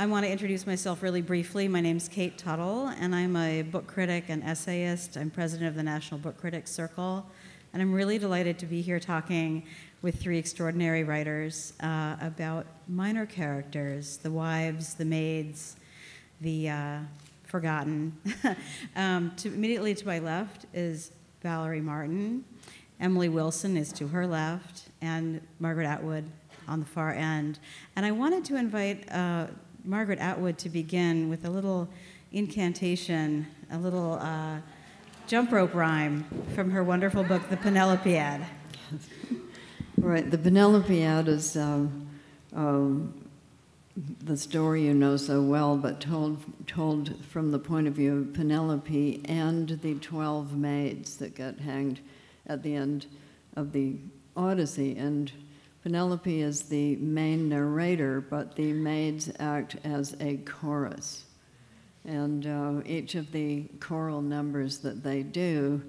I want to introduce myself really briefly. My name's Kate Tuttle, and I'm a book critic and essayist. I'm president of the National Book Critics Circle, and I'm really delighted to be here talking with three extraordinary writers uh, about minor characters the wives, the maids, the uh, forgotten. um, to, immediately to my left is Valerie Martin. Emily Wilson is to her left, and Margaret Atwood on the far end. And I wanted to invite uh, Margaret Atwood to begin with a little incantation, a little uh, jump rope rhyme from her wonderful book, The Penelopiad. Right, the Penelopiad is um, um, the story you know so well, but told, told from the point of view of Penelope and the 12 maids that get hanged at the end of the Odyssey. And Penelope is the main narrator, but the maids act as a chorus. And uh, each of the choral numbers that they do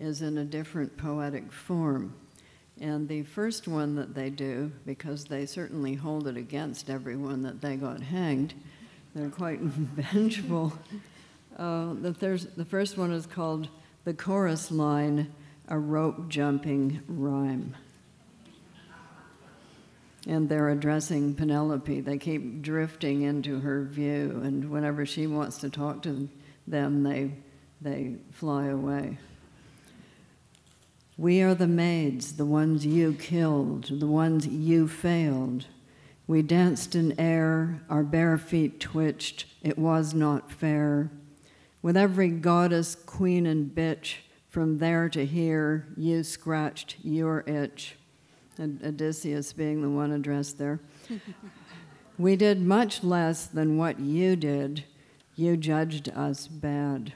is in a different poetic form. And the first one that they do, because they certainly hold it against everyone that they got hanged, they're quite vengeful. Uh, the, the first one is called the chorus line, a rope jumping rhyme and they're addressing Penelope. They keep drifting into her view, and whenever she wants to talk to them, they, they fly away. We are the maids, the ones you killed, the ones you failed. We danced in air, our bare feet twitched, it was not fair. With every goddess, queen, and bitch, from there to here, you scratched your itch. Odysseus being the one addressed there. we did much less than what you did. You judged us bad.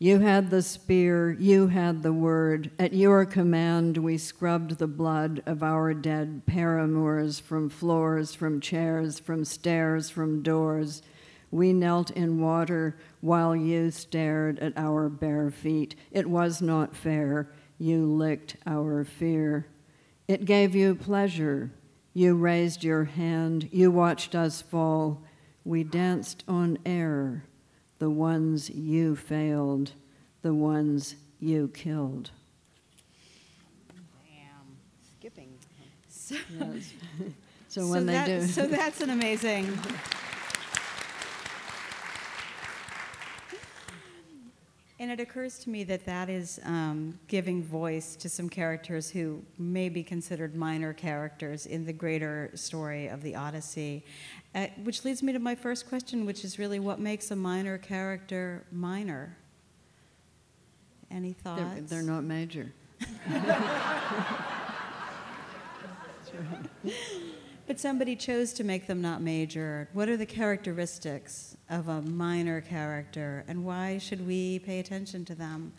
You had the spear, you had the word. At your command, we scrubbed the blood of our dead paramours from floors, from chairs, from stairs, from doors. We knelt in water while you stared at our bare feet. It was not fair. You licked our fear. It gave you pleasure. You raised your hand. You watched us fall. We danced on air, the ones you failed, the ones you killed. Damn, skipping. So, yes. so, so when that, they do. So that's an amazing. And it occurs to me that that is um, giving voice to some characters who may be considered minor characters in the greater story of the Odyssey. Uh, which leads me to my first question, which is really what makes a minor character minor? Any thoughts? They're, they're not major. But somebody chose to make them not major. What are the characteristics of a minor character, and why should we pay attention to them?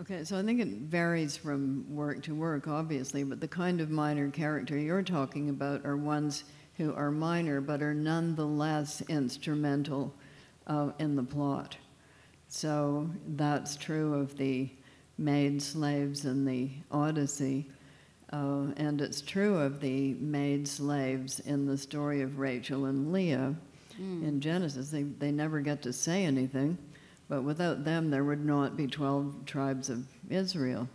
Okay, so I think it varies from work to work, obviously, but the kind of minor character you're talking about are ones who are minor but are nonetheless instrumental uh, in the plot. So that's true of the maid slaves in the Odyssey. Uh, and it's true of the maid slaves in the story of Rachel and Leah mm. in Genesis. They, they never get to say anything, but without them, there would not be 12 tribes of Israel.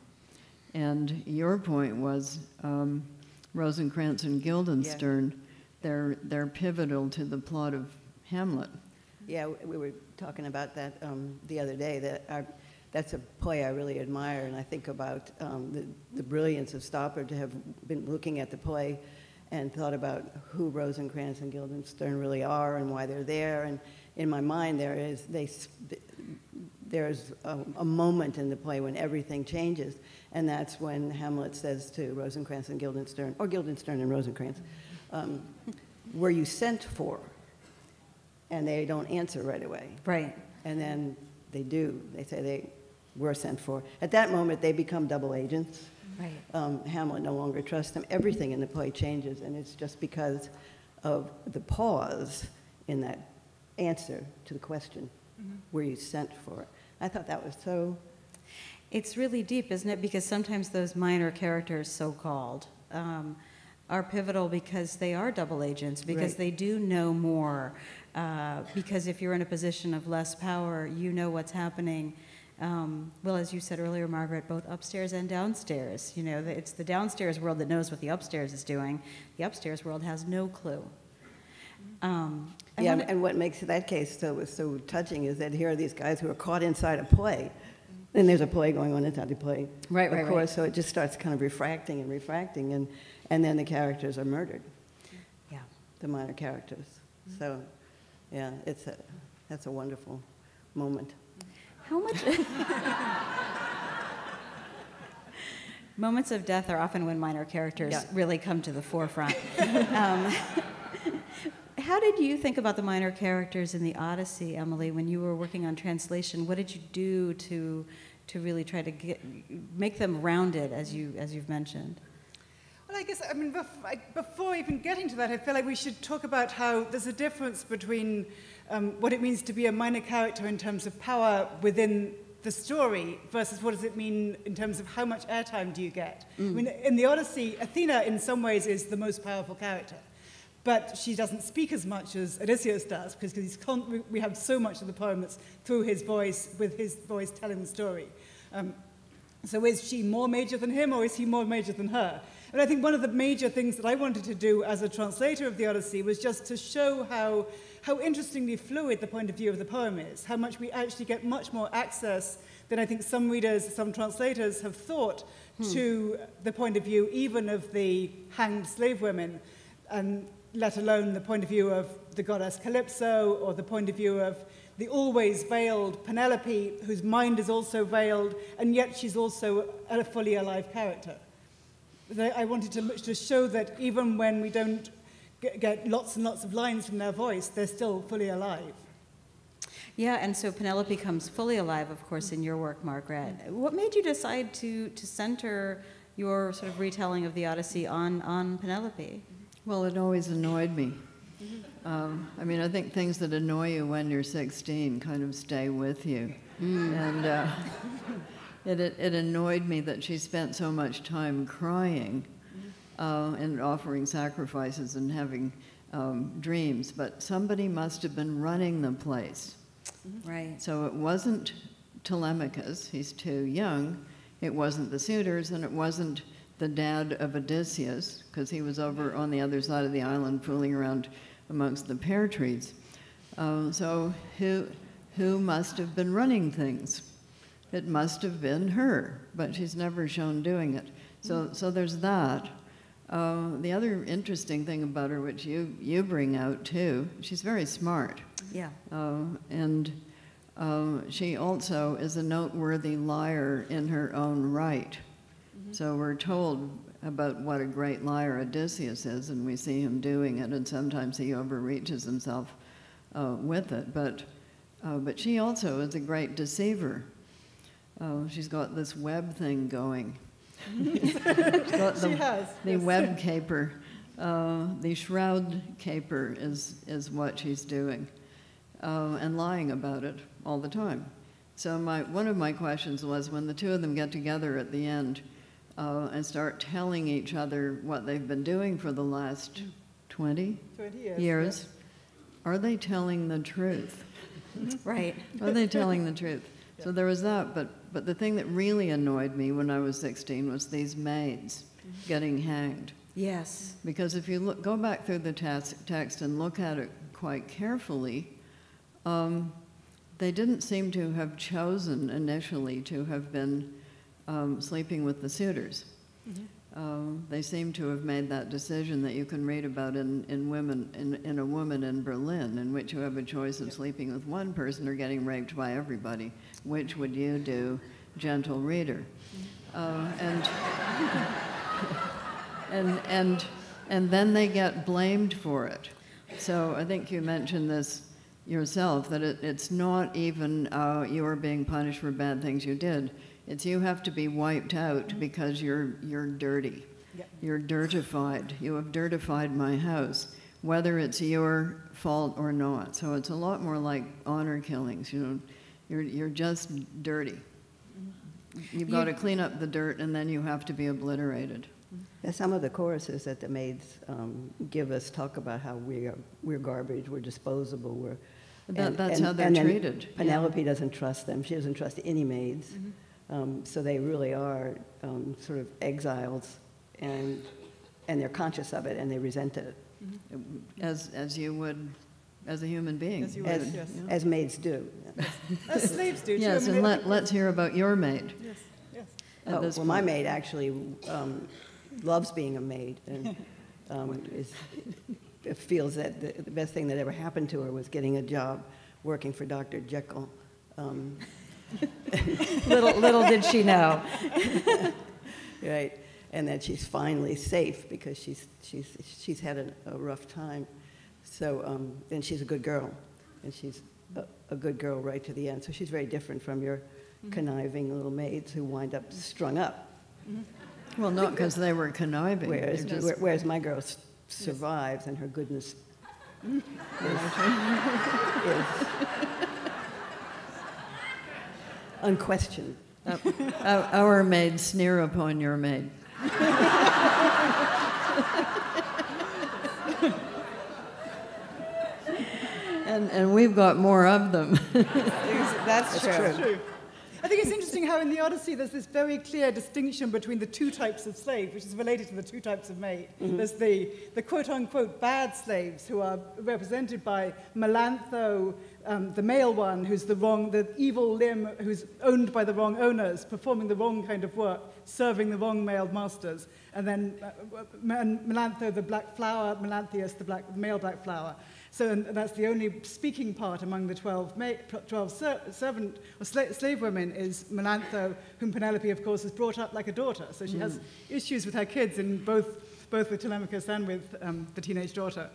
And your point was um, Rosencrantz and Guildenstern, yeah. they're, they're pivotal to the plot of Hamlet. Yeah, we were talking about that um, the other day, that our that's a play I really admire, and I think about um, the, the brilliance of Stoppard to have been looking at the play and thought about who Rosencrantz and Guildenstern really are and why they're there. And in my mind, there is they, there's a, a moment in the play when everything changes, and that's when Hamlet says to Rosencrantz and Guildenstern, or Guildenstern and Rosencrantz, um, "Were you sent for?" And they don't answer right away. Right. And then they do. They say they were sent for. At that moment, they become double agents. Right. Um, Hamlet no longer trusts them. Everything in the play changes, and it's just because of the pause in that answer to the question, mm-hmm. were you sent for? I thought that was so. It's really deep, isn't it? Because sometimes those minor characters, so called, um, are pivotal because they are double agents, because Right. they do know more. Uh, because if you're in a position of less power, you know what's happening. Um, well, as you said earlier, Margaret, both upstairs and downstairs. You know, it's the downstairs world that knows what the upstairs is doing. The upstairs world has no clue. Um, Yeah, wanna- and what makes that case so, so touching is that here are these guys who are caught inside a play, and there's a play going on inside the play. Right, right, Of right. course, so it just starts kind of refracting and refracting, and, and then the characters are murdered, yeah. the minor characters. So, yeah, it's a, that's a wonderful moment. How much? Moments of death are often when minor characters Yeah. really come to the forefront. um, how did you think about the minor characters in the Odyssey, Emily, when you were working on translation? What did you do to to really try to get make them rounded, as you as you've mentioned? Well, I guess, I mean, before even getting to that, I feel like we should talk about how there's a difference between um, what it means to be a minor character in terms of power within the story versus what does it mean in terms of how much airtime do you get. I mean, in the Odyssey, Athena in some ways is the most powerful character. But she doesn't speak as much as Odysseus does because he's con- we- we have so much of the poem that's through his voice, with his voice telling the story. Um, so is she more major than him or is he more major than her? And I think one of the major things that I wanted to do as a translator of the Odyssey was just to show how, how interestingly fluid the point of view of the poem is, how much we actually get much more access than I think some readers, some translators have thought hmm. to the point of view even of the hanged slave women, and let alone the point of view of the goddess Calypso or the point of view of the always veiled Penelope, whose mind is also veiled, and yet she's also a fully alive character. They- I wanted to, to show that even when we don't get, get lots and lots of lines from their voice, they're still fully alive. Yeah, and so Penelope comes fully alive, of course, in your work, Margaret. What made you decide to to center your sort of retelling of the Odyssey on on Penelope? Well, it always annoyed me. Um, I mean, I think things that annoy you when you're 16 kind of stay with you. And uh, it, it, it annoyed me that she spent so much time crying uh, and offering sacrifices and having um, dreams. But somebody must have been running the place. Right. So it wasn't Telemachus, he's too young. It wasn't the suitors, and it wasn't the dad of Odysseus, because he was over on the other side of the island fooling around amongst the pear trees. Uh, so who, who must have been running things? It must have been her, but she's never shown doing it. So, so there's that. Uh, the other interesting thing about her, which you, you bring out too, she's very smart. Yeah. Uh, and uh, she also is a noteworthy liar in her own right. So we're told about what a great liar Odysseus is, and we see him doing it, and sometimes he overreaches himself uh, with it. But, uh, but she also is a great deceiver. Uh, she's got this web thing going. she's got She has, the yes. web caper. Uh, the shroud caper is, is what she's doing, uh, and lying about it all the time. So my, one of my questions was when the two of them get together at the end uh, and start telling each other what they've been doing for the last 20 20 years. years, are they telling the truth? Right. Are they telling the truth? So there was that, but, but the thing that really annoyed me when I was 16 was these maids getting hanged. Yes. Because if you look, go back through the text and look at it quite carefully, um, they didn't seem to have chosen initially to have been um, sleeping with the suitors. Um, they seem to have made that decision that you can read about in, in women in, in a woman in Berlin, in which you have a choice of sleeping with one person or getting raped by everybody. Which would you do, gentle reader? Uh, and and and and then they get blamed for it. So I think you mentioned this yourself that it, it's not even uh, you are being punished for bad things you did. It's you have to be wiped out because you're you're dirty. Yeah. You're dirtified. You have dirtified my house, whether it's your fault or not. So it's a lot more like honor killings. You know, you're you're just dirty. You've got to clean up the dirt, and then you have to be obliterated. Yeah, some of the choruses that the maids um, give us talk about how we are, we're garbage, we're disposable, we're. That- that's how they're and then treated, yeah. Penelope doesn't trust them. She doesn't trust any maids. Mm-hmm. Um, so they really are um, sort of exiles, and and they're conscious of it and they resent it, As, as you would, as a human being. As you would, as, yes. as maids do. As slaves do too. Yes, I and let, let's hear about your maid. Yes, yes. Oh, this well, my maid actually um, loves being a maid and um, is, feels that the, the best thing that ever happened to her was getting a job working for Dr. Jekyll. Um, little, little did she know. right? And that she's finally safe because she's, she's, she's had a, a rough time. So um, then she's a good girl, and she's a, a good girl right to the end. So she's very different from your mm-hmm. conniving little maids who wind up mm-hmm. strung up. Mm-hmm. Well, not because they were conniving. Whereas, just- where- whereas my girl s- survives and her goodness is, is unquestioned. Our our maids sneer upon your maid. And, and we've got more of them. That's, true. True. I think it's interesting how in the Odyssey there's this very clear distinction between the two types of slave, which is related to the two types of maid. There's the, the quote-unquote bad slaves who are represented by Melantho, um, the male one, who's the wrong, the evil limb who's owned by the wrong owners, performing the wrong kind of work, serving the wrong male masters. And then uh, Melantho, the black flower, Melanthius, the black, male black flower. So and that's the only speaking part among the 12, ma- 12 ser- servant or sla- slave women is Melantho, whom Penelope, of course, has brought up like a daughter. So she has issues with her kids in both, both with Telemachus and with um, the teenage daughter.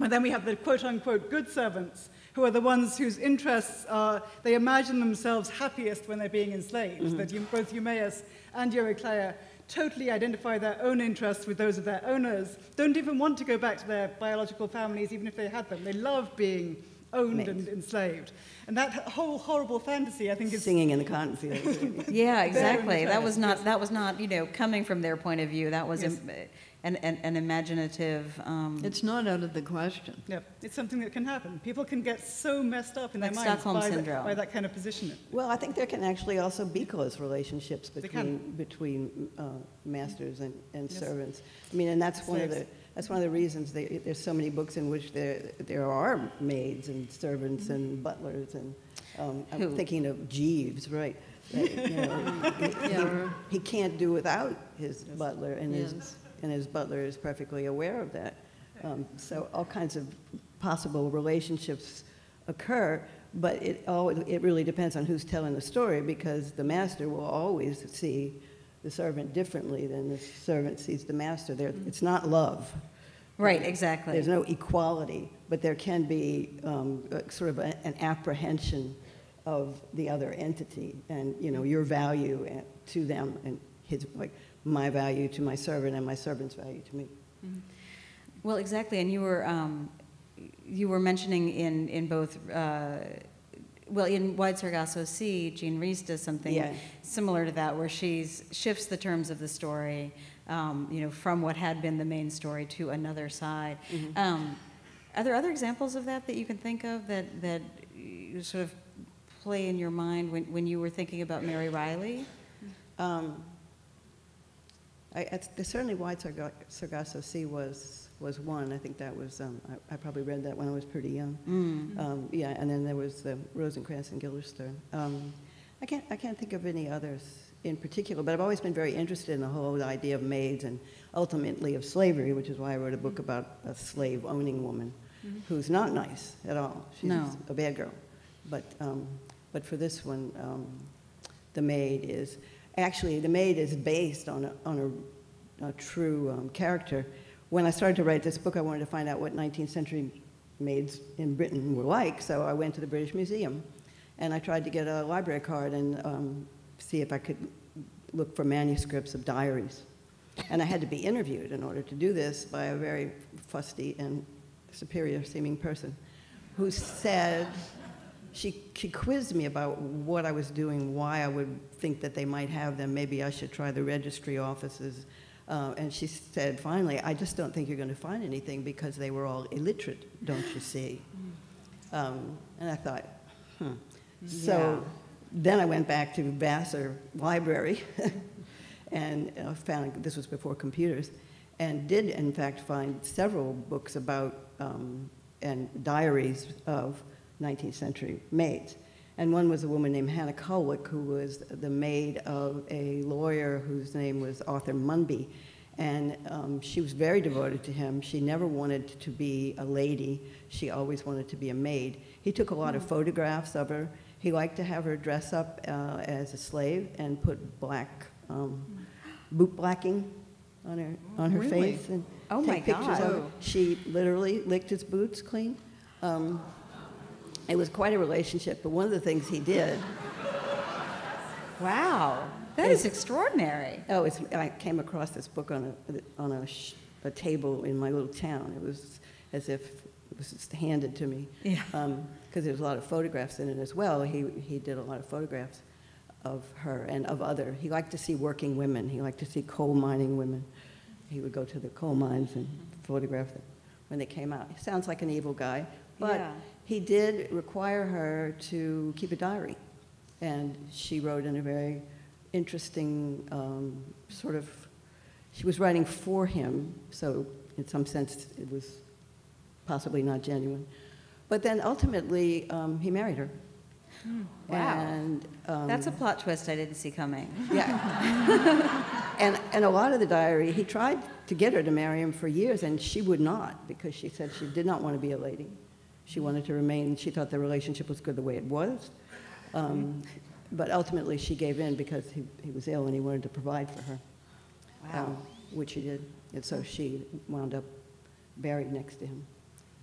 And then we have the quote unquote good servants, who are the ones whose interests are, they imagine themselves happiest when they're being enslaved. That you, both Eumaeus and Eurycleia totally identify their own interests with those of their owners, don't even want to go back to their biological families, even if they had them. They love being owned Maids. and enslaved. And that whole horrible fantasy, I think, is. Singing in the cotton fields. Yeah, exactly. That was not, that was not, you know, coming from their point of view. That was Yes. im- an, an, an imaginative, um, It's not out of the question. Yeah, it's something that can happen. People can get so messed up in Like their minds Stockholm by, syndrome. That, by that kind of positioning. well, I think there can actually also be close relationships between, between uh, masters and, and Yes. servants. I mean, and that's one of the, that's one of the reasons they, there's so many books in which there, there are maids and servants and butlers and, um, I'm Who? thinking of Jeeves, right? That, you know, he- he- Yeah. He can't do without his butler, and his, Yes. And his butler is perfectly aware of that. Um, So all kinds of possible relationships occur, but it, all, it really depends on who's telling the story, because the master will always see the servant differently than the servant sees the master. There, it's not love. right, exactly. There's no equality, but there can be um, sort of a- an apprehension of the other entity and, you know, your value to them and his, like, my value to my servant and my servant's value to me. Well, exactly, and you were, um, you were mentioning in, in both, uh, well, in Wide Sargasso Sea, Jean Rhys does something Yeah. similar to that, where she shifts the terms of the story, um, you know, from what had been the main story to another side. Um, Are there other examples of that that you can think of that, that you sort of play in your mind when, when you were thinking about Mary Reilly? Um, I, there's certainly Wide Sarga- Sargasso Sea was, was one. I think that was, um, I, I probably read that when I was pretty young. Mm. Um, yeah, and then there was the Rosencrantz and Guildenstern. Um, I can't, I can't think of any others in particular, but I've always been very interested in the whole idea of maids and ultimately of slavery, which is why I wrote a book about a slave owning woman who's not nice at all. She's No. a bad girl. But, um, but for this one, um, the maid is, actually, the maid is based on a, on a, a true um, character. When I started to write this book, I wanted to find out what 19th century maids in Britain were like, so I went to the British Museum and I tried to get a library card and um, see if I could look for manuscripts of diaries. And I had to be interviewed in order to do this by a very fusty and superior seeming person who said, she, she quizzed me about what I was doing, why I would think that they might have them. Maybe I should try the registry offices. Uh, and she said, finally, I just don't think you're going to find anything because they were all illiterate, don't you see? Um, and I thought, hmm. So then I went back to Vassar Library and uh, found, this was before computers, and did in fact find several books about um, and diaries of 19th century maids. And one was a woman named Hannah Cullwick, who was the maid of a lawyer whose name was Arthur Munby. And um, she was very devoted to him. She never wanted to be a lady. She always wanted to be a maid. He took a lot of photographs of her. He liked to have her dress up uh, as a slave and put black um, boot blacking on her on her Really? face and Oh, take my pictures of God. it. She literally licked his boots clean. Um, it was quite a relationship, but one of the things he did, Wow, that is extraordinary. oh, it's, I came across this book on a, on a, sh- a table in my little town. It was as if it was just handed to me. Yeah. Um, because there's a lot of photographs in it as well. He, he did a lot of photographs of her and of other. He liked to see working women. He liked to see coal mining women. He would go to the coal mines and photograph them when they came out. He sounds like an evil guy, but Yeah. he did require her to keep a diary. And she wrote in a very interesting um, sort of, she was writing for him, so in some sense it was possibly not genuine. But then ultimately, um, he married her. Wow. And, um, That's a plot twist I didn't see coming. yeah. and, and a lot of the diary, he tried to get her to marry him for years, and she would not because she said she did not want to be a lady. She wanted to remain, she thought the relationship was good the way it was. Um, but ultimately, she gave in because he, he was ill and he wanted to provide for her, Wow. um, which he did. And so she wound up buried next to him.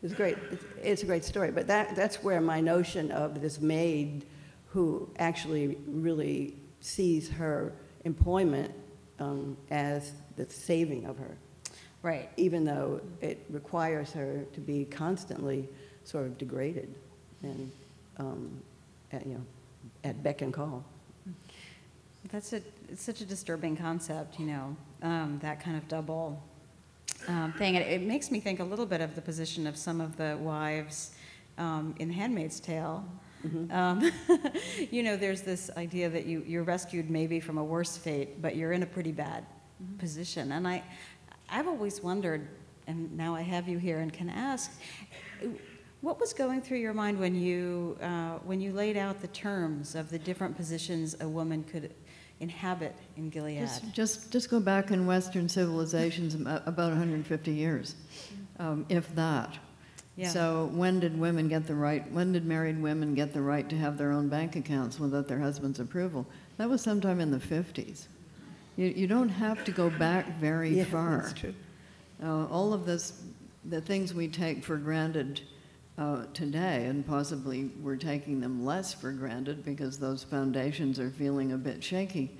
It's great. It's, it's a great story. But that, that's where my notion of this maid who actually really sees her employment um, as the saving of her, Right. even though it requires her to be constantly sort of degraded and, um, at, you know, at beck and call. That's a, it's such a disturbing concept, you know, um, that kind of double um, thing. And it makes me think a little bit of the position of some of the wives um, in *Handmaid's Tale*. Um, you know, there's this idea that you, you're rescued maybe from a worse fate, but you're in a pretty bad position. And I, I've always wondered, and now I have you here and can ask, what was going through your mind when you, uh, when you laid out the terms of the different positions a woman could inhabit in Gilead? Just, just, just go back in Western civilizations about 150 years, um, if that. Yeah. So when did women get the right, when did married women get the right to have their own bank accounts without their husband's approval? That was sometime in the 50s. You, you don't have to go back very Yeah, far. that's true. Uh, all of this, the things we take for granted uh, today, and possibly we're taking them less for granted because those foundations are feeling a bit shaky.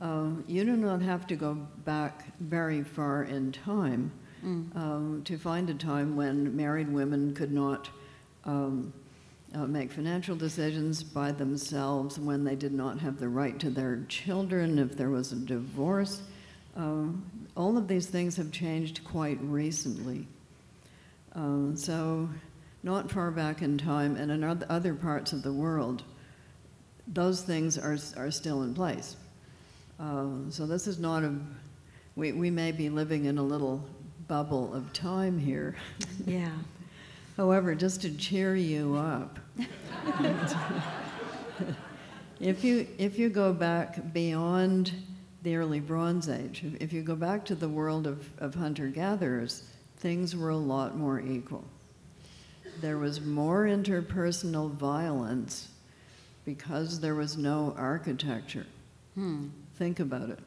Uh, you do not have to go back very far in time um, to find a time when married women could not um, uh, make financial decisions by themselves, when they did not have the right to their children, if there was a divorce. Um, all of these things have changed quite recently. Um, so, not far back in time, and in oth- other parts of the world, those things are, are still in place. Uh, so, this is not a, we, we may be living in a little bubble of time here. Yeah. However, just to cheer you up, if you if you go back beyond the early Bronze Age, if- you go back to the world of, of hunter gatherers, things were a lot more equal. There was more interpersonal violence because there was no architecture. Hmm. Think about it.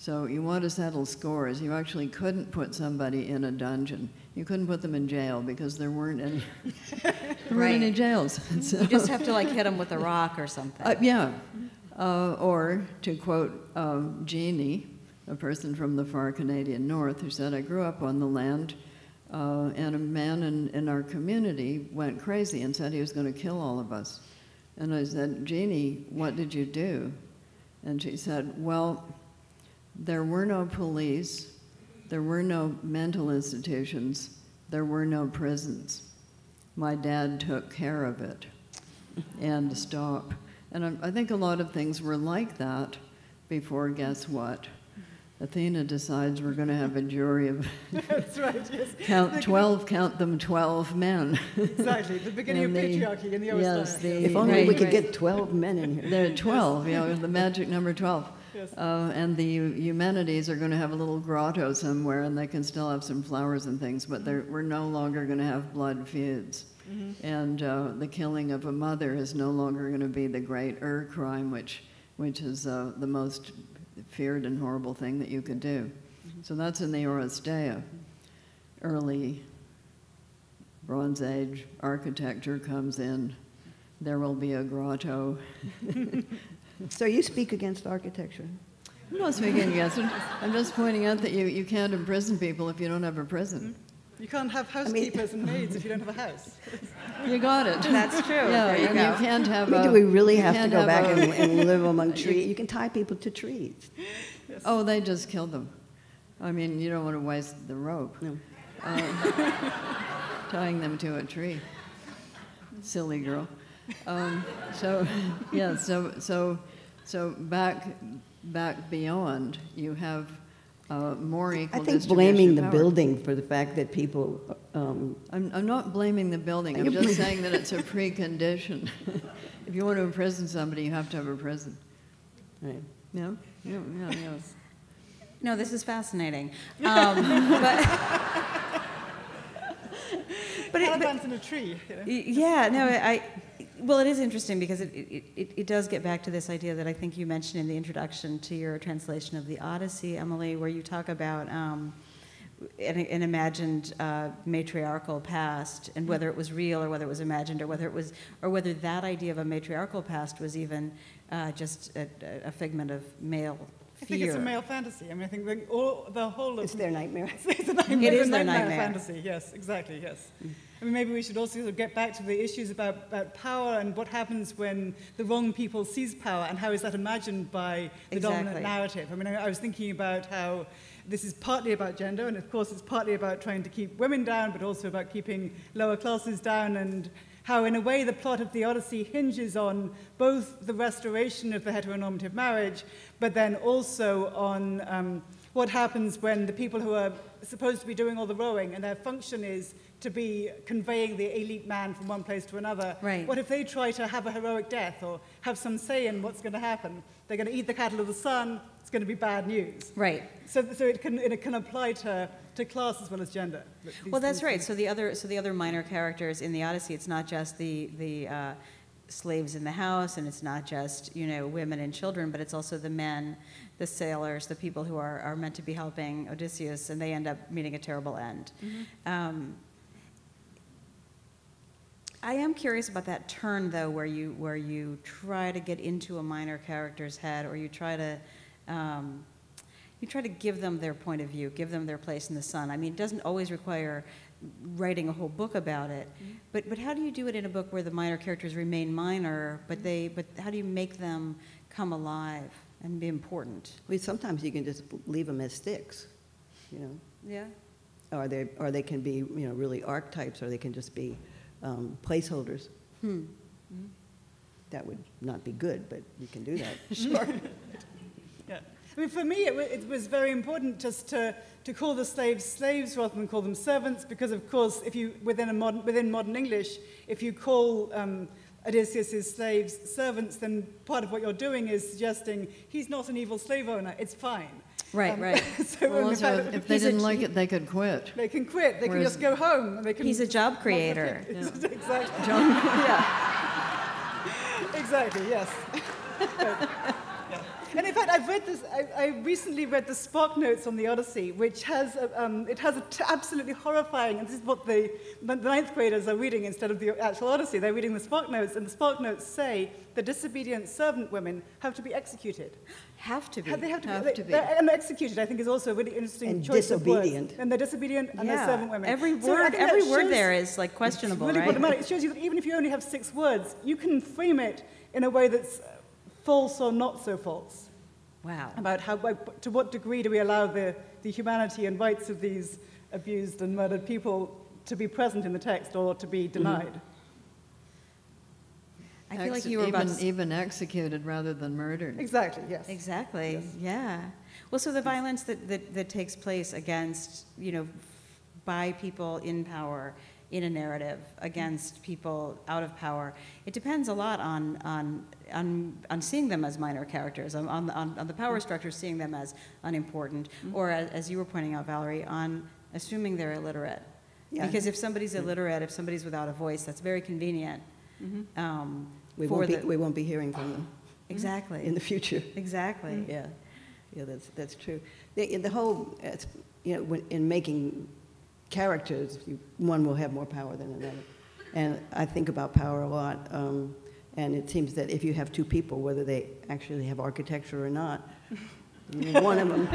So you want to settle scores. You actually couldn't put somebody in a dungeon. You couldn't put them in jail because there weren't any, there weren't any jails. So- You just have to like hit them with a rock or something. uh, yeah. Uh, or to quote um, Jeannie, a person from the far Canadian North, who said, I grew up on the land, uh, and a man in, in our community went crazy and said he was going to kill all of us. And I said, Jeannie, what did you do? And she said, Well, there were no police, there were no mental institutions, there were no prisons. My dad took care of it. And stop. And I, I think a lot of things were like that before, guess what? Athena decides we're going to have a jury of That's right, yes. count 12, count them 12 men. Exactly, the beginning And of the- patriarchy in the yes, Aristotle. the- If only Right, we could right. get 12 men in here. There are 12, you know, the magic number 12. Yes. Uh, and the humanities are going to have a little grotto somewhere, and they can still have some flowers and things, but we're no longer going to have blood feuds. And uh, the killing of a mother is no longer going to be the great Ur crime, which, which is uh, the most feared and horrible thing that you could do. So that's in the Oresteia. Early Bronze Age architecture comes in. There will be a grotto. So you speak against architecture? I'm not speaking against it. I'm just pointing out that you, you can't imprison people if you don't have a prison. You can't have mean- housekeepers and maids if you don't have a house. You got it. That's true. Yeah, there you and go. you can't I have mean, a. do we really have to can't go back a- and, and live among trees? You can tie people to trees. Oh, they just kill them. I mean, you don't want to waste the rope. No. Uh, tying them to a tree. Silly girl. Um, so, yeah, so, so, so back, back beyond, you have uh, more I equal think blaming the power. building for the fact that people, um, I'm, I'm not blaming the building. I'm just saying that it's a precondition. if you want to imprison somebody, you have to have a prison. right. No? Yeah, yeah, yeah. No, this is fascinating. Um, but, but, it, but Caliban's in a tree, you know. Yeah, no, I, well, it is interesting because it, it, it, does get back to this idea that I think you mentioned in the introduction to your translation of the Odyssey, Emily, where you talk about um, an, an imagined uh, matriarchal past and whether it was real or whether it was imagined or whether it was, or whether that idea of a matriarchal past was even uh, just a, a figment of male I think it's a male fantasy. I mean, I think the, all, the whole of It's their nightmare. it's a nightmare, It is their nightmare fantasy. Yes, exactly. Yes. Mm. I mean, maybe we should also sort of get back to the issues about, about power and what happens when the wrong people seize power and how is that imagined by the dominant narrative. I mean, I, I was thinking about how this is partly about gender, and of course, it's partly about trying to keep women down, but also about keeping lower classes down and how, in a way, the plot of the Odyssey hinges on both the restoration of the heteronormative marriage, but then also on um, what happens when the people who are supposed to be doing all the rowing and their function is to be conveying the elite man from one place to another. Right. What if they try to have a heroic death or have some say in what's going to happen? They're going to eat the cattle of the sun. It's going to be bad news. Right. So, so it can it can apply to, to class as well as gender. Well, that's right. things. So the other, so the other minor characters in the Odyssey, it's not just the the uh, slaves in the house, and it's not just you know women and children, but it's also the men, the sailors, the people who are are meant to be helping Odysseus, and they end up meeting a terrible end. Um, I am curious about that turn, though, where you where you try to get into a minor character's head, or you try to um, you try to give them their point of view, give them their place in the sun. I mean, it doesn't always require writing a whole book about it, but but how do you do it in a book where the minor characters remain minor, but they but how do you make them come alive and be important? Well, sometimes you can just leave them as sticks, you know, Yeah. or they, or they can be, you know, really archetypes, or they can just be um, placeholders. Hmm. That would not be good, but you can do that. Sure. Yeah. I mean, for me, it, wa- it was very important just to, to call the slaves slaves rather than call them servants, because of course, if you within a modern within modern English, if you call um, Odysseus' slaves servants, then part of what you're doing is suggesting he's not an evil slave owner. It's fine. Right, Um, right. so Well, also, if, if they didn't ch- like it, they could quit. they can quit. They can just go home. And they can. He's a job creator. exactly. John, Exactly, yes. But, yeah. And in fact, I've read this, I, I recently read the Spark Notes on the Odyssey, which has, a, um, it has a t- absolutely horrifying, and this is what the, the ninth graders are reading instead of the actual Odyssey. They're reading the Spark Notes, and the Spark Notes say the disobedient servant women have to be executed. Have to be. Have- They have to Have be. to be. And executed, I think, is also a really interesting And choice of words. disobedient. And they're disobedient, and they're servant women. Every word, that every word shows- there is like questionable, really right? problematic. It shows you that even if you only have six words, you can frame it in a way that's uh, false or not so false. Wow. about how, to what degree do we allow the, the humanity and rights of these abused and murdered people to be present in the text or to be mm-hmm. denied. I feel like you were about even, to even executed rather than murdered. Exactly, yes. Exactly. Yes. Yeah. Well, so the violence that, that, that takes place against, you know, by people in power in a narrative against people out of power, it depends a lot on, on, on, on seeing them as minor characters, on, on, on the power mm-hmm. structure seeing them as unimportant, mm-hmm. or as, as you were pointing out, Valerie, on assuming they're illiterate. Yeah. Because if somebody's mm-hmm. illiterate, if somebody's without a voice, that's very convenient. um, We won't be, we won't be hearing from them Exactly. in the future. Exactly. Yeah, yeah, that's, that's true. The, the whole, you know, in making characters, you, one will have more power than another. And I think about power a lot, um, and it seems that if you have two people, whether they actually have architecture or not, one of them,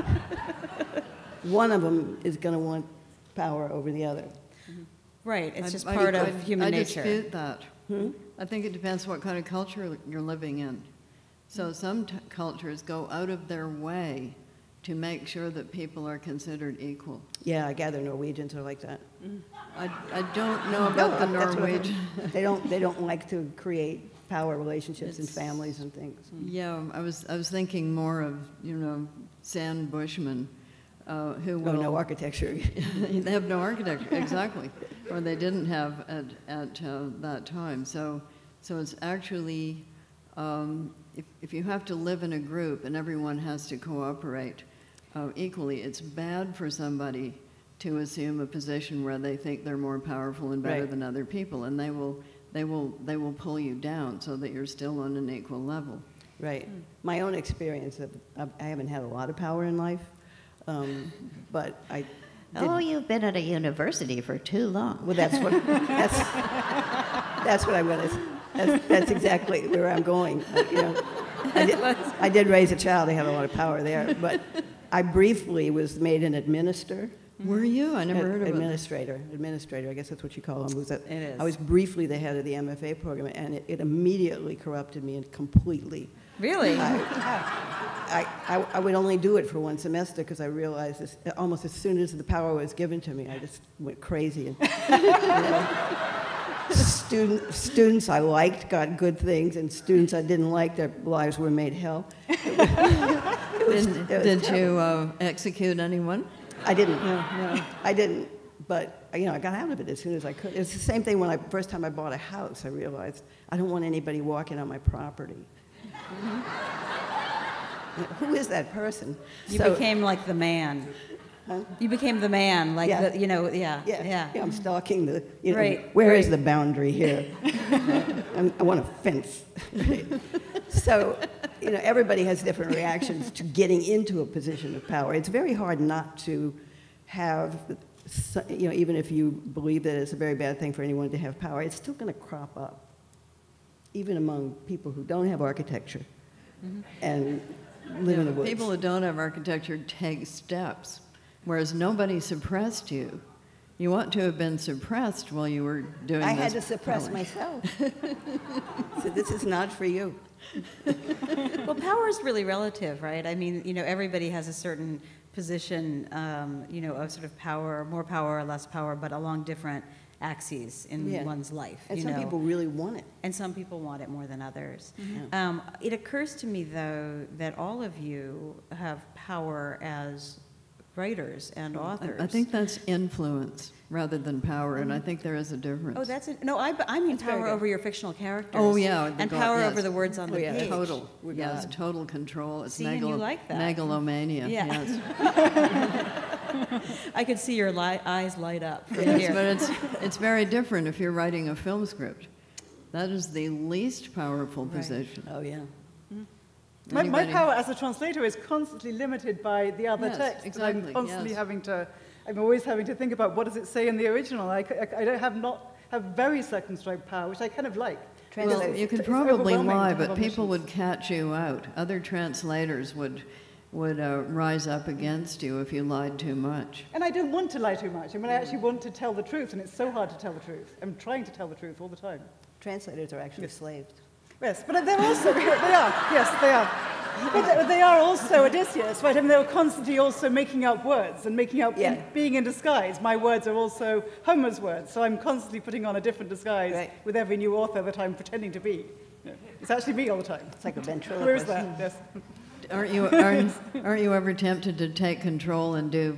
one of them is going to want power over the other. Right, it's I- just I- part I- of human I nature. dispute that. Hmm? I think it depends what kind of culture you're living in. So some t- cultures go out of their way to make sure that people are considered equal. Yeah, I gather Norwegians are like that. I, I don't know about the No, I- Norwegian. They don't, they don't like to create power relationships in It's- families and things. Yeah, I was, I was thinking more of, you know, San Bushman, uh, who Oh, will. no architecture. they have no architecture, exactly, or they didn't have at, at uh, that time. So, so it's actually, um, if, if you have to live in a group and everyone has to cooperate uh, equally, it's bad for somebody to assume a position where they think they're more powerful and better Right. than other people, and they will, they will, they will pull you down so that you're still on an equal level. Right. My own experience, of, of- I haven't had a lot of power in life, um, but I did. Oh, you've been at a university for too long. Well, that's what, that's, that's what I'm gonna, that's, that's exactly where I'm going. Uh, You know, I did, I did raise a child, I had a lot of power there, but I briefly was made an administrator. Mm-hmm. Were you? I never Ad- heard of it. Administrator, administrator, I guess that's what you call them. Was that, It is. I was briefly the head of the MFA program, and it, it immediately corrupted me and completely. Really? I, I, I would only do it for one semester because I realized this, almost as soon as the power was given to me, I just went crazy. And, you know, student, students I liked got good things, and students I didn't like, their lives were made hell. Was- Did, did you uh, execute anyone? I didn't. No, no. I didn't. But you know, I got out of it as soon as I could. It's the same thing when I first time I bought a house. I realized I don't want anybody walking on my property. Who is that person? You So- became like the man. Huh? You became the man, like Yeah. the, you know, yeah, Yeah, yeah. yeah. I'm stalking the. You know, Right, Where is right. the boundary here? I'm, I want a fence. so, you know, everybody has different reactions to getting into a position of power. It's very hard not to have, you know, even if you believe that it's a very bad thing for anyone to have power, it's still going to crop up, even among people who don't have architecture mm-hmm. and live in the woods. People who don't have architecture take steps, whereas nobody suppressed you. You ought to have been suppressed while you were doing this. I had to suppress power. myself. so this is not for you. Well, power is really relative, right? I mean, you know, everybody has a certain position, um, you know, of sort of power, more power or less power, but along different axes in Yeah. one's life. And you some know? people really want it. and some people want it more than others. Mm-hmm. Um, it occurs to me, though, that all of you have power as writers and authors. I, I think that's influence rather than power, and I um, think there is a difference. Oh, that's it. No, I, I mean That's power over your fictional characters. Oh, yeah, the and God- power yes. over the words on Oh, the yeah. page. total. We're Yes, God. total control. It's See, and you megalo- like that. megalomania. Yeah. Yes. I could see your li- eyes light up from yes, here. but it's it's very different if you're writing a film script. That is the least powerful Right. position. Oh, yeah. My, my power as a translator is constantly limited by the other Yes, text. and exactly, I'm constantly yes. having to, I'm always having to think about what does it say in the original. I don't have not have very circumscribed power, which I kind of like. Well, you could probably lie, but people would catch you out. Other translators would would uh, rise up against you if you lied too much. And I don't want to lie too much. I mean, I actually want to tell the truth, and it's so hard to tell the truth. I'm trying to tell the truth all the time. Translators are actually slaves. Yes, but they're also, they are, yes, they are. But they, they are also Odysseus, right? I mean, they were constantly also making up words and making up, Yeah. being in disguise. My words are also Homer's words, so I'm constantly putting on a different disguise Right. with every new author that I'm pretending to be. Yeah. It's actually me all the time. It's like a ventriloquist. Where is that? Yes. Aren't you, aren't, aren't you ever tempted to take control and do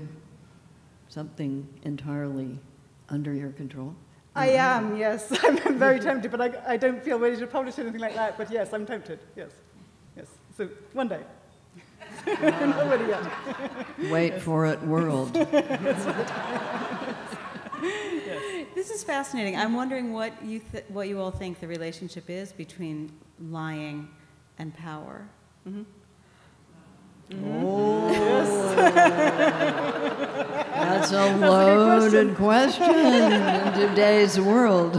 something entirely under your control? I am, yes. I'm very tempted, but I, I don't feel ready to publish anything like that. But yes, I'm tempted. Yes. Yes. So one day. Not ready yet. Wait for it, world. This is fascinating. I'm wondering what you th- what you all think the relationship is between lying and power. Mm-hmm. That's a loaded question in today's world.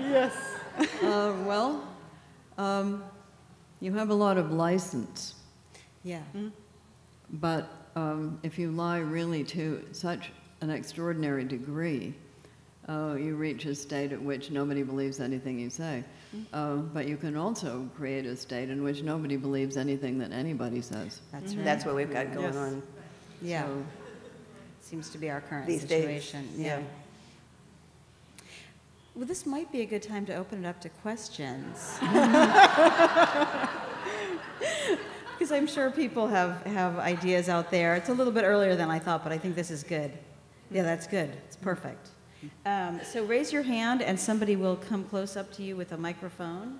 Yes. Uh, well, um, you have a lot of license, Yeah. but um, if you lie really to such an extraordinary degree, uh, you reach a state at which nobody believes anything you say. Uh, but you can also create a state in which nobody believes anything that anybody says. That's right. That's what we've got going Yes. on yeah. So, Seems to be our current these days. situation. Yeah. Well, this might be a good time to open it up to questions. Because I'm sure people have, have ideas out there. It's a little bit earlier than I thought, but I think this is good. Yeah, that's good. It's perfect. Um, so raise your hand, and somebody will come close up to you with a microphone.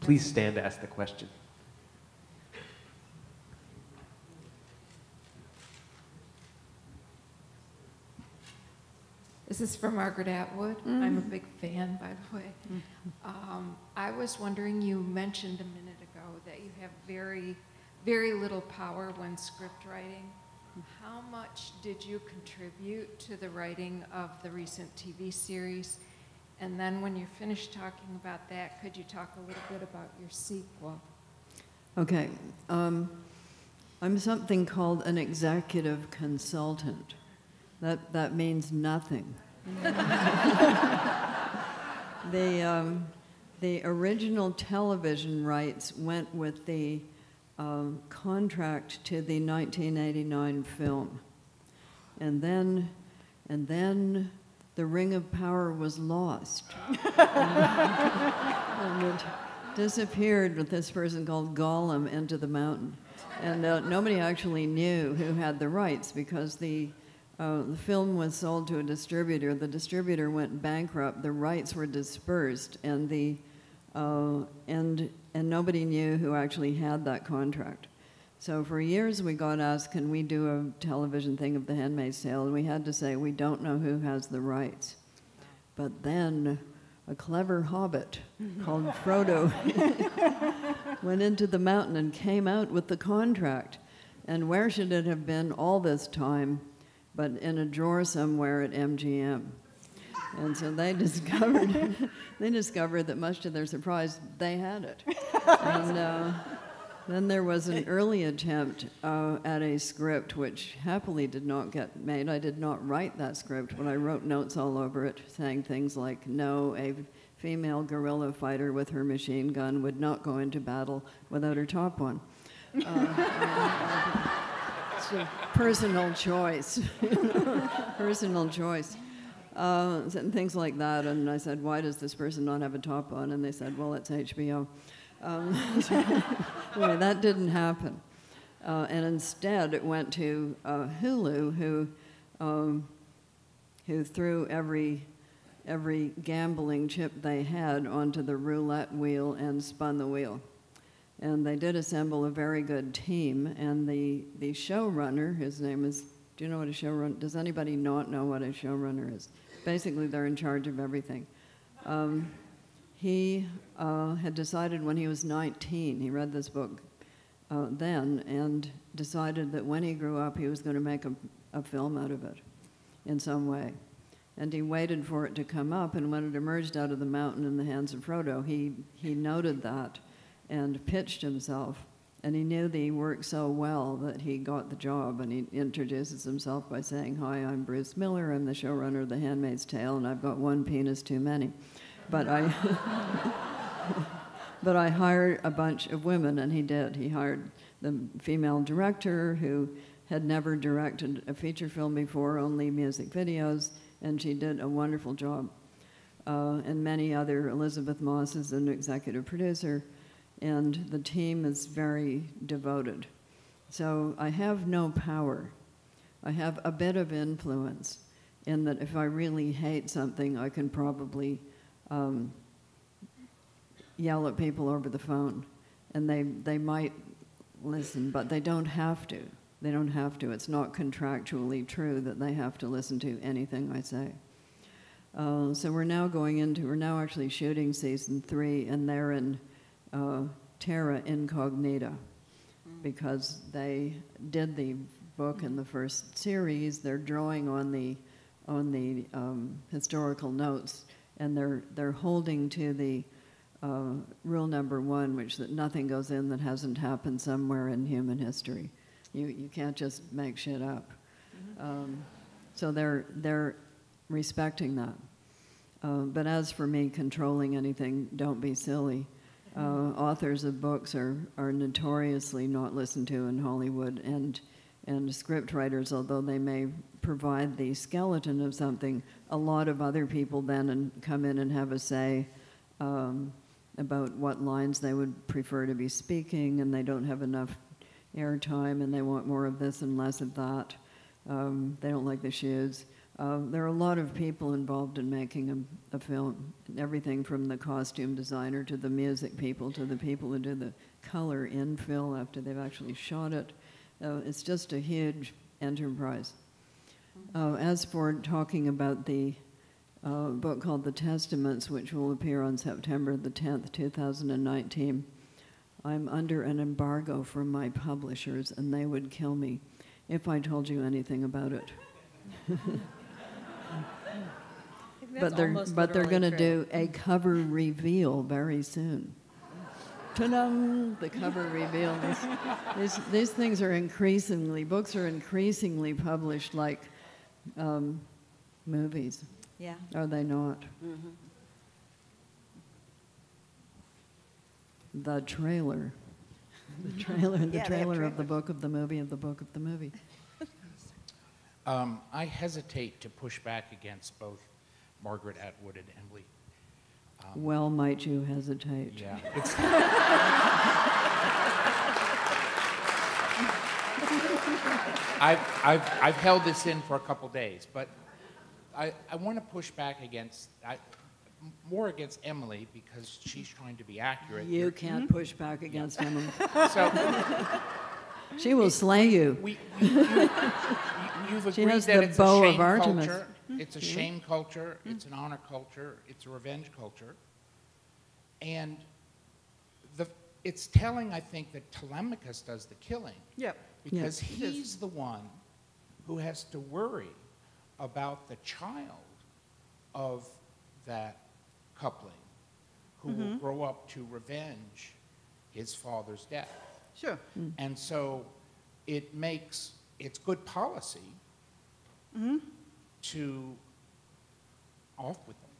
Please stand to ask the question. This is for Margaret Atwood. I'm a big fan, by the way. Um, I was wondering, you mentioned a minute ago that you have very, very little power when script writing. How much did you contribute to the writing of the recent TV series? And then when you're finished talking about that, could you talk a little bit about your sequel? Okay. Um, I'm something called an executive consultant. That, that means nothing. the, um, the original television rights went with the um, contract to the 1989 film. And then, and then the Ring of Power was lost. and it disappeared with this person called Gollum into the mountain. And uh, nobody actually knew who had the rights because the, uh, the film was sold to a distributor. The distributor went bankrupt. The rights were dispersed, and, the, uh, and, and nobody knew who actually had that contract. So for years we got asked, can we do a television thing of The Handmaid's Tale? And we had to say, we don't know who has the rights. But then a clever hobbit called Frodo went into the mountain and came out with the contract. And where should it have been all this time but in a drawer somewhere at MGM? And so they discovered, they discovered that much to their surprise, they had it. And uh, then there was an early attempt uh, at a script which happily did not get made. I did not write that script, but I wrote notes all over it saying things like, no, a female guerrilla fighter with her machine gun would not go into battle without her top on. Uh, it's a personal choice. personal choice. Uh, and things like that. And I said, why does this person not have a top on? And they said, well, it's HBO. Um, anyway, that didn't happen. Uh, and instead, it went to uh, Hulu, who, um, who threw every, every gambling chip they had onto the roulette wheel and spun the wheel. And they did assemble a very good team. And the, the showrunner, his name is, do you know what a showrunner, does anybody not know what a showrunner is? Basically, they're in charge of everything. Um, he uh, had decided when he was 19, he read this book uh, then, and decided that when he grew up, he was going to make a, a film out of it in some way. And he waited for it to come up, and when it emerged out of the mountain in the hands of Frodo, he, he noted that and pitched himself. And he knew that he worked so well that he got the job. And he introduces himself by saying, Hi, I'm Bruce Miller. I'm the showrunner of The Handmaid's Tale, and I've got one penis too many. But I, but I hired a bunch of women, and he did. He hired the female director who had never directed a feature film before, only music videos, and she did a wonderful job. Uh, and many other, Elisabeth Moss is an executive producer, and the team is very devoted. So I have no power. I have a bit of influence in that if I really hate something, I can probably um, yell at people over the phone, and they, they might listen, but they don't have to. They don't have to. It's not contractually true that they have to listen to anything I say. Uh, so we're now going into, we're now actually shooting season three, and they're in uh, Terra Incognita because they did the book in the first series. They're drawing on the on the um, historical notes, and they're they're holding to the uh, rule number one, which that nothing goes in that hasn't happened somewhere in human history. You you can't just make shit up. Um, so they're they're respecting that. Uh, but as for me controlling anything, don't be silly. Uh, authors of books are, are notoriously not listened to in Hollywood, and, and script writers, although they may provide the skeleton of something, a lot of other people then and come in and have a say um, about what lines they would prefer to be speaking, and they don't have enough airtime, and they want more of this and less of that. Um, they don't like the shoes. Uh, there are a lot of people involved in making a, a, film, everything from the costume designer to the music people to the people who do the color infill after they've actually shot it. Uh, it's just a huge enterprise. Uh, as for talking about the uh, book called The Testaments, which will appear on September the 10th, 2019, I'm under an embargo from my publishers, and they would kill me if I told you anything about it. but they're but they're going to do a cover reveal very soon. Ta-da! The cover reveal. These, these, these, things are increasingly books are increasingly published like um, movies. Yeah. Are they not? Mm-hmm. The trailer. The trailer. The Yeah, trailer of the book of the movie of the book of the movie. Um, I hesitate to push back against both Margaret Atwood and Emily. Well, might you hesitate? Yeah, it's. I've, I've, I've held this in for a couple days, but I, I want to push back against, I, more against Emily because she's trying to be accurate. You here. can't push back against Emily. So She will slay you. we, you, you, you, you've She agreed has that the it's bow a of shame Artemis. culture. It's a hmm. shame culture. Hmm. It's an honor culture. It's a revenge culture. And the, it's telling, I think, that Telemachus does the killing Yep. because he's the one who has to worry about the child of that coupling who will mm-hmm. grow up to revenge his father's death. Sure. Mm-hmm. And so it makes, it's good policy mm-hmm. to off with them.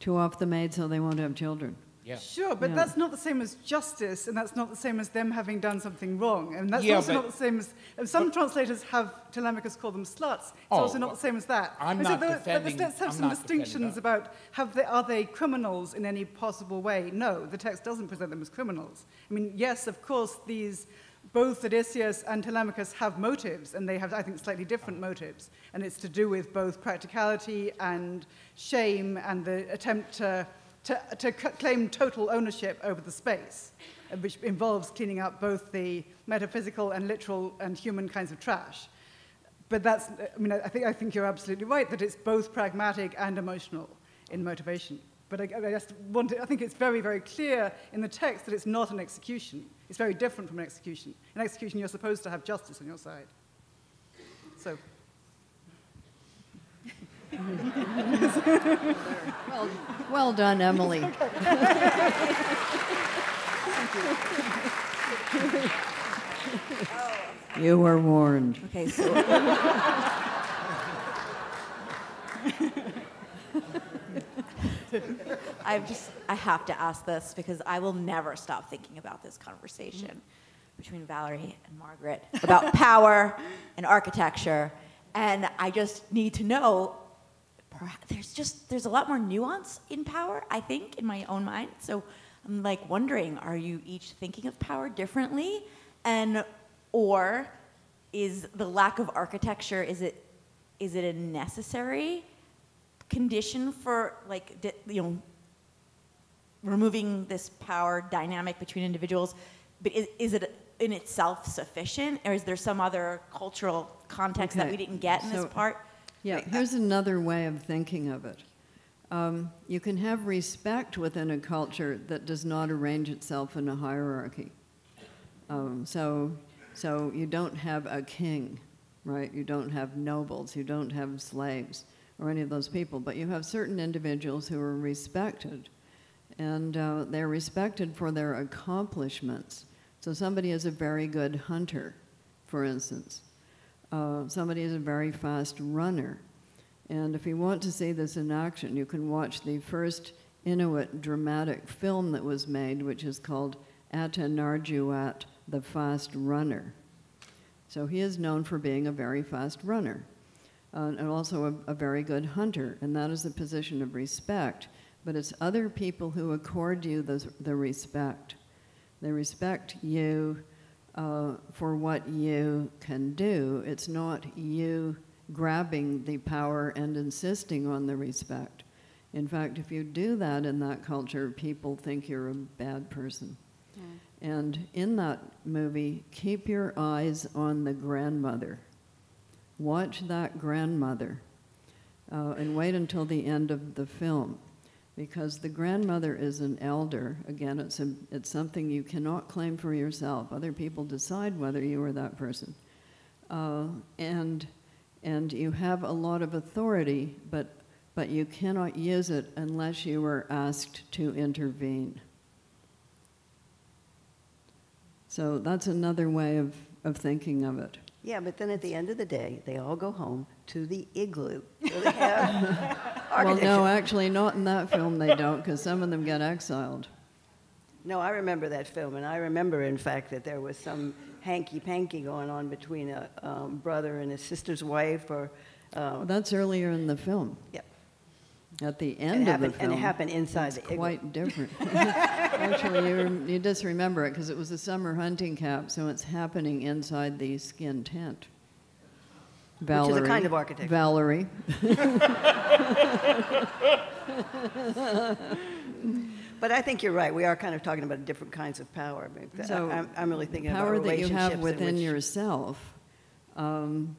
To off the maid so they won't have children. Yeah. Sure, but Yeah. that's not the same as justice, and that's not the same as them having done something wrong. And that's Yeah, also but- not the same as. and some translators have Telemachus call them sluts. It's Oh, also not the same as that. I'm And so not there- defending- Let's have I'm some not distinctions about have they, are they criminals in any possible way? No, the text doesn't present them as criminals. I mean, yes, of course, these. Both Odysseus and Telemachus have motives, and they have, I think, slightly different motives. And it's to do with both practicality and shame and the attempt to to, to claim total ownership over the space, uh, which involves cleaning up both the metaphysical and literal and human kinds of trash. But that's, I mean, I think, I think you're absolutely right that it's both pragmatic and emotional in motivation. But I, I just want to, I think it's very, very clear in the text that it's not an execution. It's very different from an execution. In execution, you're supposed to have justice on your side. So, Well, well done, Emily. you were warned. Okay, so I've just, I have to ask this because I will never stop thinking about this conversation between Valerie and Margaret about power and architecture. And I just need to know, perha- there's just, there's a lot more nuance in power, I think, in my own mind. So I'm like wondering, are you each thinking of power differently? And, or is the lack of architecture, is it, is it a necessary condition for like di- you know removing this power dynamic between individuals but is, is it in itself sufficient or is there some other cultural context that we didn't get in so- this part Yeah, here's another way of thinking of it. Um, you can have respect within a culture that does not arrange itself in a hierarchy. Um, so, so you don't have a king, right? You don't have nobles, you don't have slaves or any of those people, but you have certain individuals who are respected, and uh, they're respected for their accomplishments. So somebody is a very good hunter, for instance. Uh, somebody is a very fast runner. And if you want to see this in action, you can watch the first Inuit dramatic film that was made, which is called Atanarjuat, the Fast Runner. So he is known for being a very fast runner uh, and also a, a very good hunter, and that is a position of respect. But it's other people who accord you the, the respect. They respect you uh, for what you can do. It's not you grabbing the power and insisting on the respect. In fact, if you do that in that culture, people think you're a bad person. And in that movie, keep your eyes on the grandmother. Watch that grandmother uh, and wait until the end of the film because the grandmother is an elder. Again, it's, a, it's something you cannot claim for yourself. Other people decide whether you are that person. Uh, and, and you have a lot of authority, but, but you cannot use it unless you are asked to intervene. So that's another way of, of thinking of it. Yeah, but then at the end of the day, they all go home to the igloo. So they have Well, no, actually, not in that film they don't, because some of them get exiled. No, I remember that film, and I remember, in fact, that there was some hanky-panky going on between a um, brother and his sister's wife, or, uh, Well, that's earlier in the film. Yep. At the end of the film. and it happened inside the igloo. quite different. Actually, you, you just remember it because it was a summer hunting camp, so it's happening inside the skin tent. which is a kind of architecture. Valerie. But I think you're right. We are kind of talking about different kinds of power. I mean, So, I'm, I'm really thinking power about that you relationships have within which- yourself. Um,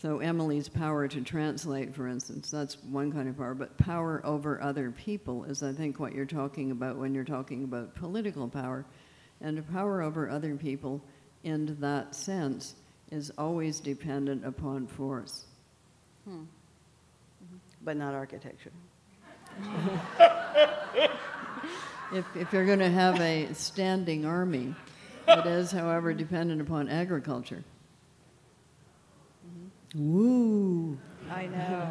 so Emily's power to translate, for instance, that's one kind of power. But power over other people is, I think, what you're talking about when you're talking about political power, and power over other people, in that sense, is always dependent upon force. Hmm. Mm-hmm. but not architecture. If, if you're going to have a standing army, it is, however, dependent upon agriculture. Woo. I know.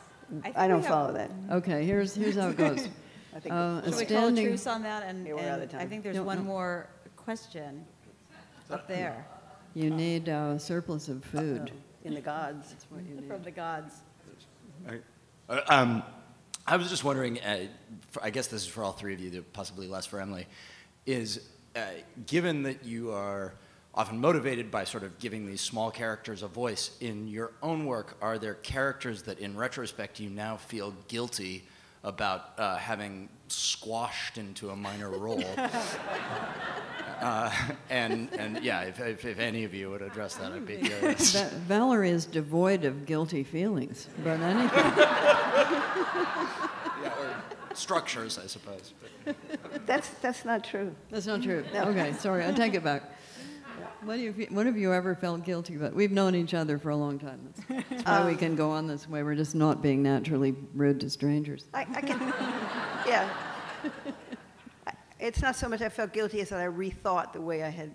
I don't follow that. Okay, here's, here's how it goes. I think Uh, a Should we call a truce on that? And, Yeah, we're out of and I think there's No, one no. more question up there you need a surplus of food. in the gods. That's what you need. from the gods. Uh, Um, I was just wondering, uh, for, I guess this is for all three of you, possibly less for Emily, is uh, given that you are often motivated by sort of giving these small characters a voice, in your own work, are there characters that in retrospect you now feel guilty about uh, having squashed into a minor role? uh, and, and yeah, if, if, if any of you would address that, I'd be curious. Va- Valerie is devoid of guilty feelings, but anything. Yeah, or structures, I suppose. But. That's, that's not true. That's not true. Okay, sorry, I take it back. What, do you, what have you ever felt guilty about? We've known each other for a long time. That's, that's why we can go on this way. We're just not being naturally rude to strangers. I, I can, yeah. I- It's not so much I felt guilty as that I rethought the way I had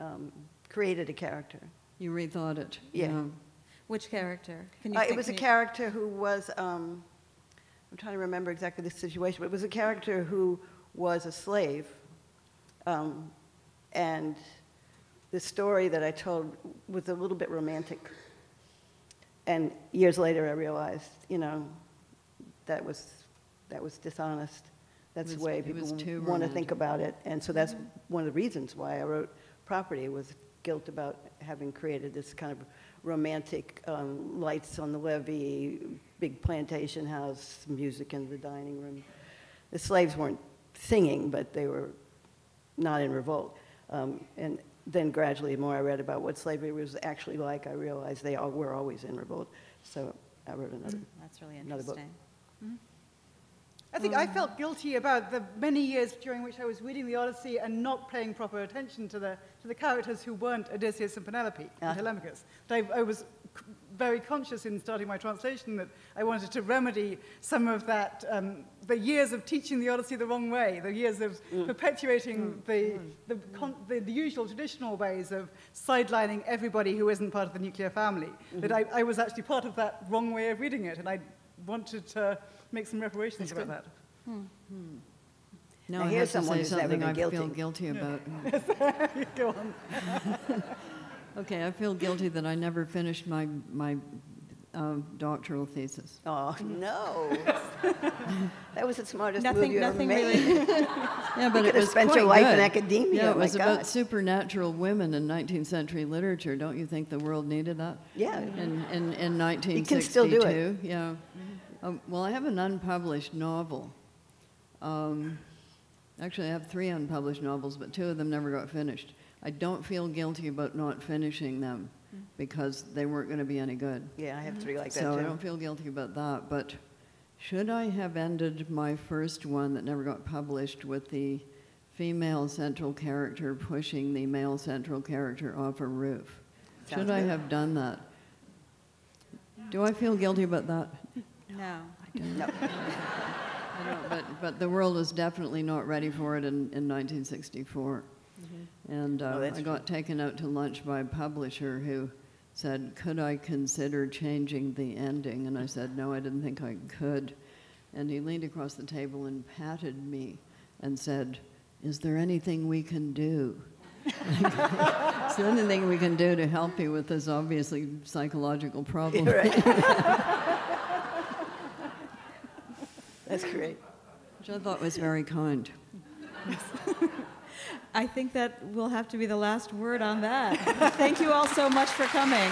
um, created a character. You rethought it. Yeah. Which character? Can you Uh, it was a you- character who was um, I'm trying to remember exactly the situation, but it was a character who was a slave. Um, and the story that I told was a little bit romantic. And years later, I realized, you know, that was, that was dishonest. That's It the way people want to think about it. And so that's one of the reasons why I wrote Property, was guilt about having created this kind of romantic um, lights on the levee, big plantation house, music in the dining room. The slaves weren't singing, but they were not in revolt. Um, and then gradually, the more I read about what slavery was actually like, I realized they all were always in revolt. So I wrote another. That's really Another book. interesting. I think I um, felt guilty about the many years during which I was reading the Odyssey and not paying proper attention to the, to the characters who weren't Odysseus and Penelope and Telemachus. I, I was c- very conscious in starting my translation that I wanted to remedy some of that, um, the years of teaching the Odyssey the wrong way, the years of mm. perpetuating mm. the, mm. the, con- the, the usual traditional ways of sidelining everybody who isn't part of the nuclear family. Mm-hmm. That I, I was actually part of that wrong way of reading it, and I wanted to make some reparations about that. Now Now I have here's to someone say who's never something been I feel guilty. guilty about. Go on. Okay, I feel guilty that I never finished my, my um, doctoral thesis. Oh, no. that was the smartest Nothing- move you nothing ever made. really- Yeah, but You it have was spent quite your life in academia, Yeah, it my was about God. supernatural women in 19th century literature. Don't you think the world needed that? Yeah. In, in, in 1962? You can still do it. Yeah. Um, well, I have an unpublished novel. Um, actually, I have three unpublished novels, but two of them never got finished. I don't feel guilty about not finishing them because they weren't going to be any good. Yeah, I have three like that So I don't feel guilty about that, but should I have ended my first one that never got published with the female central character pushing the male central character off a roof? Sounds Should I have done that? Do I feel guilty about that? No. No. I don't, but, but the world was definitely not ready for it in, in 1964. And uh, Oh, I got taken out to lunch by a publisher who said, Could I consider changing the ending? And I said, No, I didn't think I could. And he leaned across the table and patted me and said, Is there anything we can do? Is there anything we can do to help you with this obviously psychological problem? That's great. Which I thought was very kind. I think that will have to be the last word on that. Thank you all so much for coming.